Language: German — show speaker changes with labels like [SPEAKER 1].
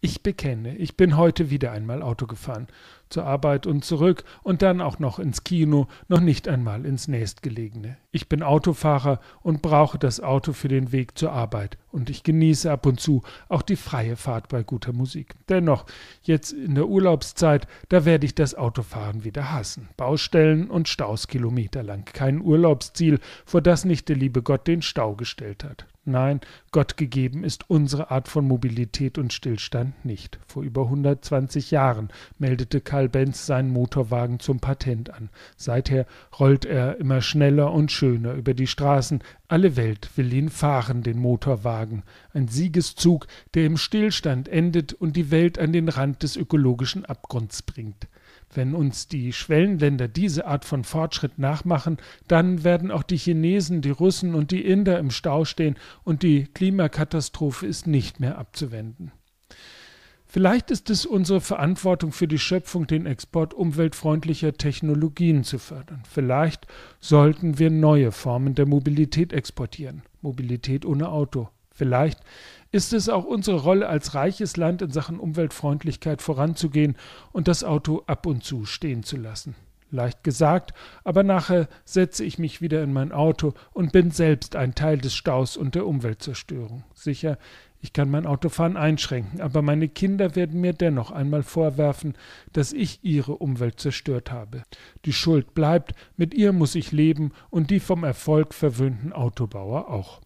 [SPEAKER 1] Ich bekenne, ich bin heute wieder einmal Auto gefahren, zur Arbeit und zurück und dann auch noch ins Kino, noch nicht einmal ins nächstgelegene. Ich bin Autofahrer und brauche das Auto für den Weg zur Arbeit und ich genieße ab und zu auch die freie Fahrt bei guter Musik. Dennoch, jetzt in der Urlaubszeit, da werde ich das Autofahren wieder hassen. Baustellen und Staus kilometerlang, kein Urlaubsziel, vor das nicht der liebe Gott den Stau gestellt hat. Nein, Gott gegeben ist unsere Art von Mobilität und Stillstand nicht. Vor über 120 Jahren meldete Karl Benz seinen Motorwagen zum Patent an. Seither rollt er immer schneller und schöner über die Straßen. Alle Welt will ihn fahren, den Motorwagen. Ein Siegeszug, der im Stillstand endet und die Welt an den Rand des ökologischen Abgrunds bringt. Wenn uns die Schwellenländer diese Art von Fortschritt nachmachen, dann werden auch die Chinesen, die Russen und die Inder im Stau stehen und die Klimakatastrophe ist nicht mehr abzuwenden. Vielleicht ist es unsere Verantwortung für die Schöpfung, den Export umweltfreundlicher Technologien zu fördern. Vielleicht sollten wir neue Formen der Mobilität exportieren. Mobilität ohne Auto. Vielleicht ist es auch unsere Rolle als reiches Land in Sachen Umweltfreundlichkeit voranzugehen und das Auto ab und zu stehen zu lassen. Leicht gesagt, aber nachher setze ich mich wieder in mein Auto und bin selbst ein Teil des Staus und der Umweltzerstörung. Sicher, ich kann mein Autofahren einschränken, aber meine Kinder werden mir dennoch einmal vorwerfen, dass ich ihre Umwelt zerstört habe. Die Schuld bleibt, mit ihr muss ich leben und die vom Erfolg verwöhnten Autobauer auch.